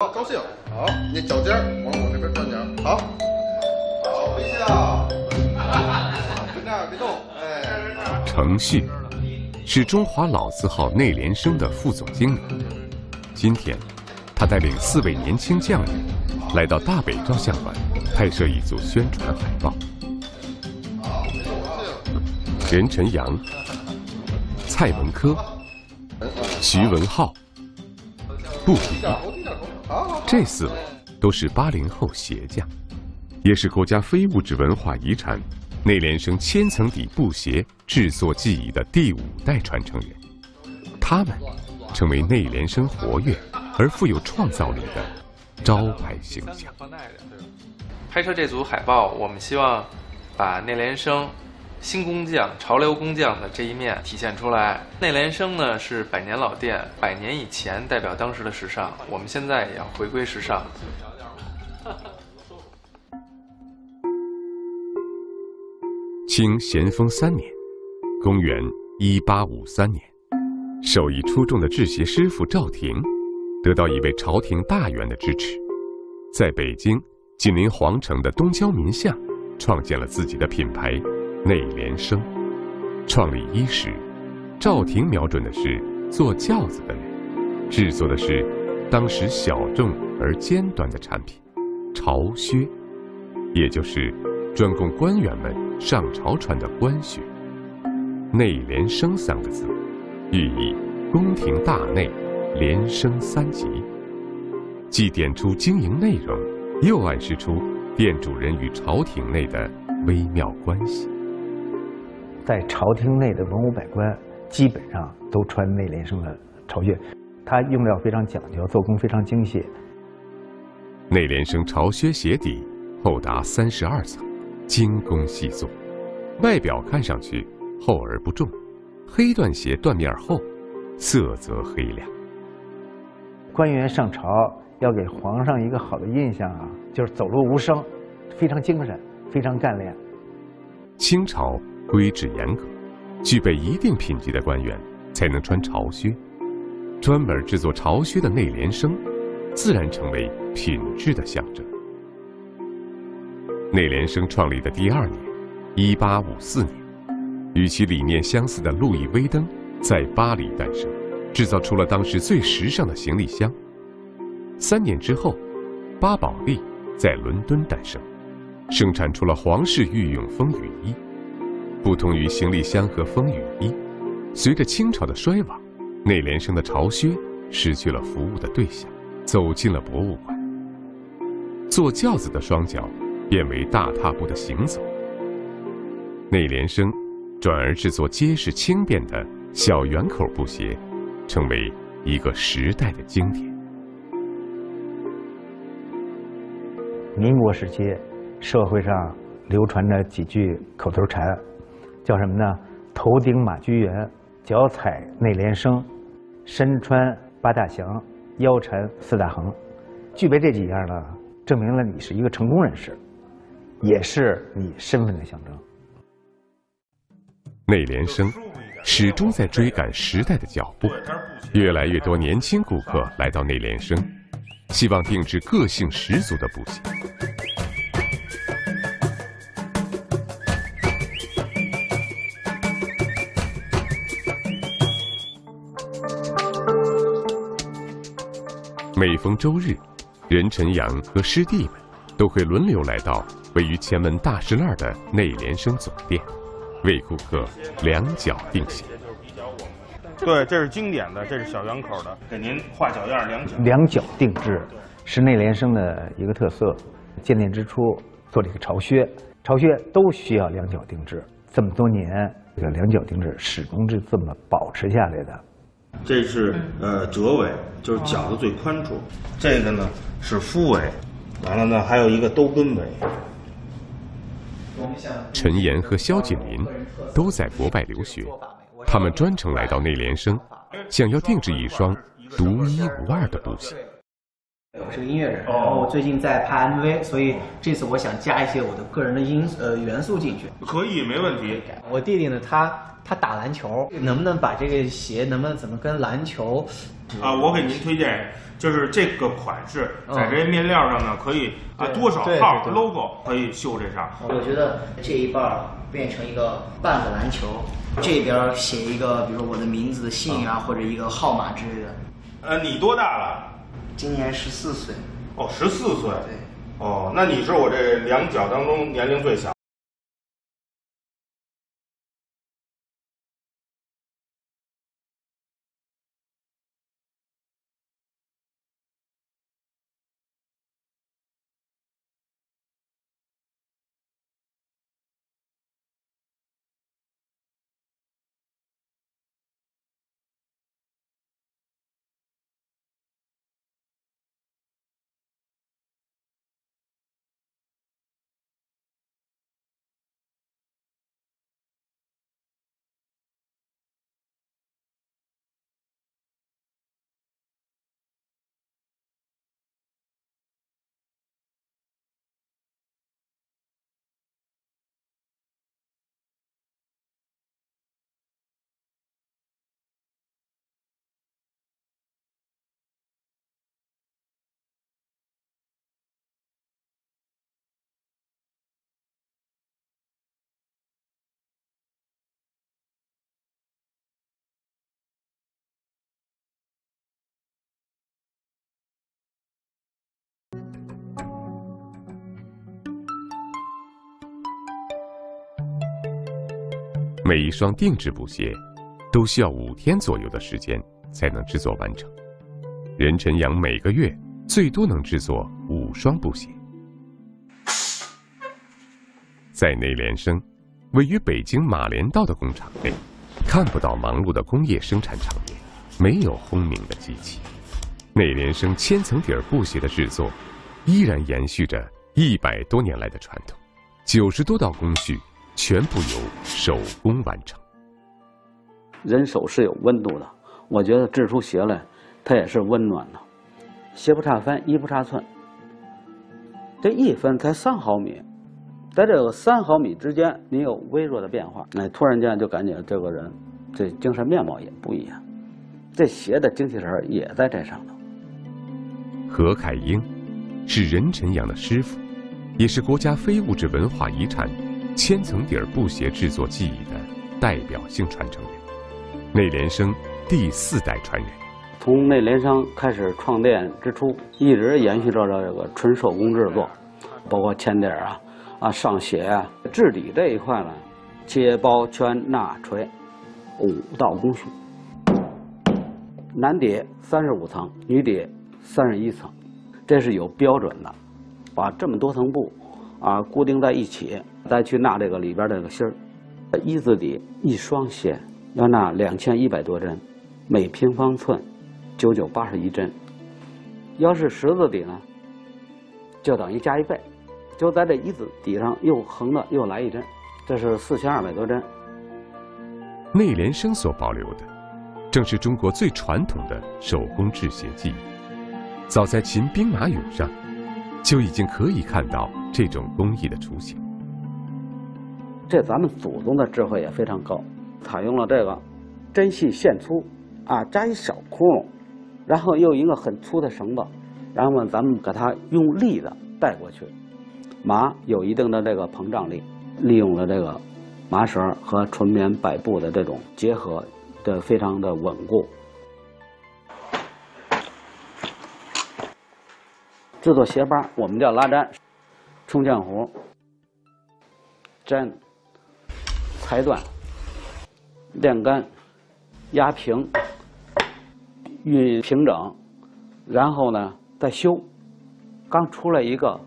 好，高兴。好，你脚尖往我这边转点。好，好，微笑。别这样，别动。哎，程旭是中华老字号内联升的副总经理。今天，他带领四位年轻将领来到大北照相馆拍摄一组宣传海报。任晨阳、蔡文科、徐文浩、布迪，这四位都是八零后鞋匠，也是国家非物质文化遗产内联升千层底布鞋制作技艺的第五代传承人。他们成为内联升活跃而富有创造力的招牌形象。拍摄这组海报，我们希望把内联升新工匠、潮流工匠的这一面体现出来。内联升呢是百年老店，百年以前代表当时的时尚，我们现在也要回归时尚。清咸丰三年，公元一八五三年，手艺出众的制鞋师傅赵廷，得到一位朝廷大员的支持，在北京紧邻皇城的东郊民巷，创建了自己的品牌内联升。创立伊始，赵廷瞄准的是做轿子的人，制作的是当时小众而尖端的产品——朝靴，也就是专供官员们上朝穿的官靴。内联升三个字，寓意宫廷大内，连升三级，既点出经营内容，又暗示出店主人与朝廷内的微妙关系。在朝廷内的文武百官基本上都穿内联升的朝靴，它用料非常讲究，做工非常精细。内联升朝靴鞋底厚达三十二层，精工细作，外表看上去厚而不重，黑缎鞋缎面厚，色泽黑亮。官员上朝要给皇上一个好的印象啊，就是走路无声，非常精神，非常干练。清朝。规制严格，具备一定品级的官员才能穿朝靴。专门制作朝靴的内联升，自然成为品质的象征。内联升创立的第二年，一八五四年，与其理念相似的路易威登在巴黎诞生，制造出了当时最时尚的行李箱。三年之后，巴宝莉在伦敦诞生，生产出了皇室御用风雨衣。不同于行李箱和风雨衣，随着清朝的衰亡，内联升的朝靴失去了服务的对象，走进了博物馆。坐轿子的双脚变为大踏步的行走。内联升转而制作结实轻便的小圆口布鞋，成为一个时代的经典。民国时期，社会上流传着几句口头禅。叫什么呢？头顶马驹圆，脚踩内联升，身穿八大祥，腰缠四大恒。具备这几样呢，证明了你是一个成功人士，也是你身份的象征。内联升始终在追赶时代的脚步，越来越多年轻顾客来到内联升，希望定制个性十足的布鞋。每逢周日，任晨阳和师弟们都会轮流来到位于前门大石栏的内联升总店，为顾客量脚定鞋。对，这是经典的，这是小圆口的，给您画脚样量脚。量脚定制是内联升的一个特色。建店之初做这个潮靴，潮靴都需要量脚定制。这么多年，这个量脚定制始终是这么保持下来的。这是呃折尾，就是脚的最宽处。这个呢是夫尾，完了呢还有一个兜跟尾。陈岩和肖锦林都在国外留学，他们专程来到内联升，想要定制一双独一无二的布鞋。我是个音乐人，然后我最近在拍 MV，所以这次我想加一些我的个人的因呃元素进去。可以，没问题。我弟弟呢，他他打篮球，能不能把这个鞋能不能怎么跟篮球？啊，我给您推荐，就是这个款式在这面料上呢，可以啊多少号 logo 可以绣这上。我觉得这一半儿变成一个半个篮球，这边儿写一个，比如我的名字的姓啊，或者一个号码之类的。呃，你多大了？今年十四岁，哦，十四岁。对。哦，那你是我这两脚当中年龄最小。每一双定制布鞋，都需要五天左右的时间才能制作完成。任晨阳每个月最多能制作五双布鞋。在内联升，位于北京马连道的工厂内，看不到忙碌的工业生产场面，没有轰鸣的机器。内联升千层底布鞋的制作，依然延续着一百多年来的传统，九十多道工序全部由手工完成。人手是有温度的，我觉得制出鞋来，它也是温暖的。鞋不差分，衣不差寸，这一分才三毫米，在这个三毫米之间，你有微弱的变化，哎，突然间就感觉这个人这精神面貌也不一样，这鞋的精气神儿也在这上头。何凯英是任晨阳的师傅，也是国家非物质文化遗产千层底儿布鞋制作技艺的代表性传承人，内联升第四代传人。从内联升开始创店之初，一直延续着这个纯手工制作，包括铅底儿啊、啊上鞋啊、质底这一块呢，切包圈纳锤五道工序。男底三十五层，女底三十一层，这是有标准的，把这么多层布啊固定在一起，再去纳这个里边这个芯儿。一字底一双鞋要纳两千一百多针，每平方寸九九八十一针。要是十字底呢，就等于加一倍，就在这一字底上又横的又来一针，这是四千二百多针。内联升所保留的，正是中国最传统的手工制鞋技艺。早在秦兵马俑上，就已经可以看到这种工艺的雏形。这咱们祖宗的智慧也非常高，采用了这个针细线粗，啊扎一小窟窿，然后用一个很粗的绳子，然后呢咱们给它用力的带过去。麻有一定的这个膨胀力，利用了这个麻绳和纯棉百布的这种结合的非常的稳固。制作鞋帮我们叫拉粘、冲浆糊、粘。裁断、晾干、压平、熨平整，然后呢再修。刚出来一个，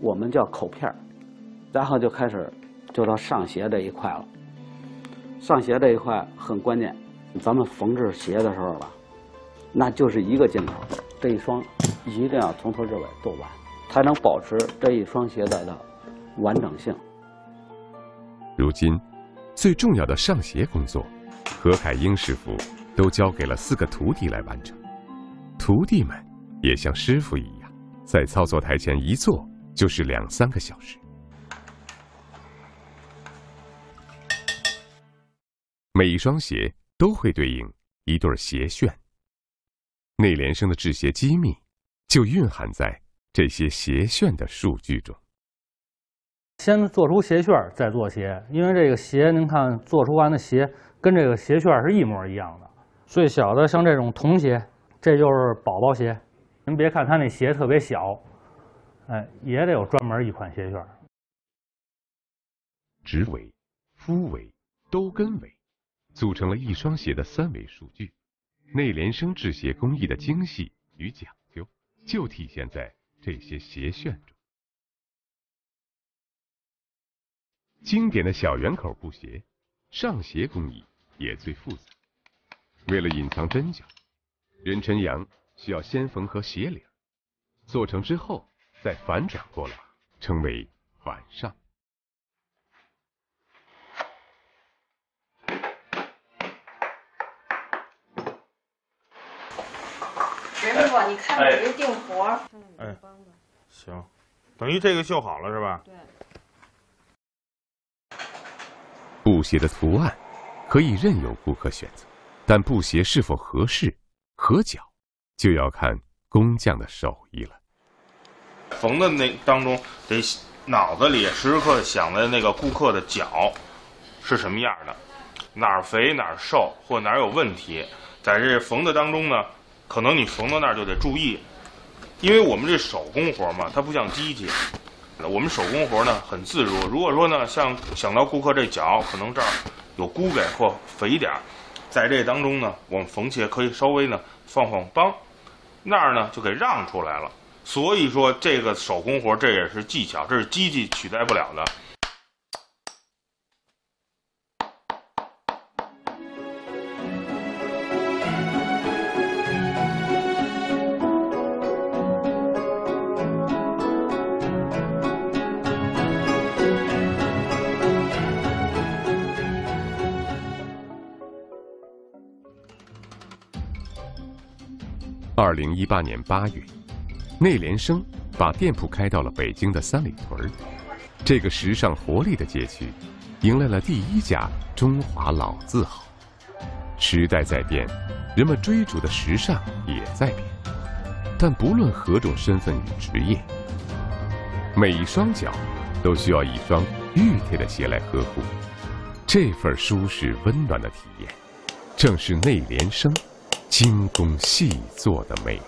我们叫口片儿，然后就开始就到上鞋这一块了。上鞋这一块很关键，咱们缝制鞋的时候吧，那就是一个劲头，这一双一定要从头至尾做完，才能保持这一双鞋带的完整性。如今。最重要的上鞋工作，何凯英师傅都交给了四个徒弟来完成。徒弟们也像师傅一样，在操作台前一坐就是两三个小时。每一双鞋都会对应一对鞋楦。内联升的制鞋机密，就蕴含在这些鞋楦的数据中。先做出鞋楦，再做鞋，因为这个鞋，您看做出完的鞋跟这个鞋楦是一模一样的。最小的像这种童鞋，这就是宝宝鞋。您别看它那鞋特别小，哎，也得有专门一款鞋楦。直尾、夫尾、兜跟尾，组成了一双鞋的三维数据。内联升制鞋工艺的精细与讲究，就体现在这些鞋楦中。经典的小圆口布鞋，上鞋工艺也最复杂。为了隐藏针脚，任晨阳需要先缝合鞋领，做成之后再反转过来，称为反上。师傅，你看我这定活儿。哎，行，等于这个绣好了是吧？对。布鞋的图案可以任由顾客选择，但布鞋是否合适、合脚，就要看工匠的手艺了。缝的那当中，得脑子里时时刻想的那个顾客的脚是什么样的，哪儿肥哪儿瘦或哪儿有问题，在这缝的当中呢，可能你缝到那儿就得注意，因为我们这手工活嘛，它不像机器。我们手工活呢很自如。如果说呢，像想到顾客这脚可能这儿有箍给或肥点儿，在这当中呢，我们缝起来可以稍微呢放放帮，那儿呢就给让出来了。所以说这个手工活这也是技巧，这是机器取代不了的。二零一八年八月，内联升把店铺开到了北京的三里屯儿，这个时尚活力的街区，迎来了第一家中华老字号。时代在变，人们追逐的时尚也在变，但不论何种身份与职业，每一双脚都需要一双熨帖的鞋来呵护。这份舒适温暖的体验，正是内联升。精工细作的美。